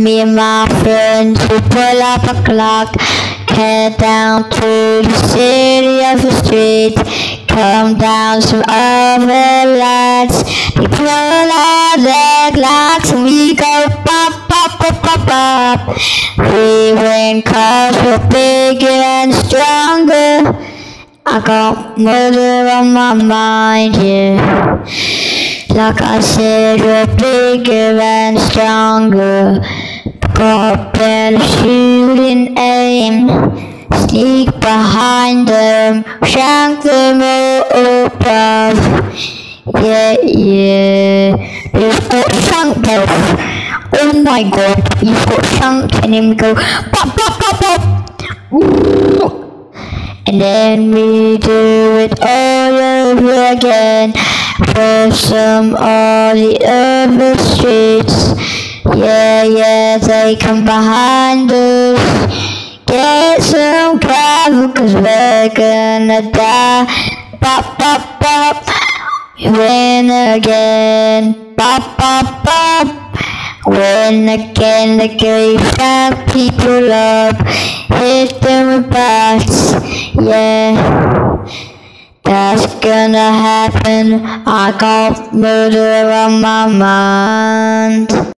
Me and my friends, we pull up a clock, head down to the city of the street, come down some other lights, they pull out their clocks and we go pop, pop, pop, pop, pop. We win cause we're bigger and stronger. I got murder on my mind, yeah. Like I said, we're bigger and stronger. Better shooting aim. Sneak behind them, shank them all above. Yeah, yeah. You've got shank them. Oh my god, you've got shank and him go pop, pop, pop, pop. And then we do it all over again for some all the other streets. Yeah, yeah, they come behind us. Get some cover cause we're gonna die. Pop, pop, pop. Win again. Pop, pop, pop. Win again, the gave that people up. Hit them with bats. Yeah. That's gonna happen. I got murder on my mind.